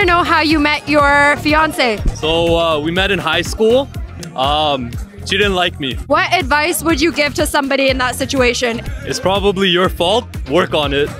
to know how you met your fiance. So uh, we met in high school. Um, she didn't like me. What advice would you give to somebody in that situation? It's probably your fault. Work on it.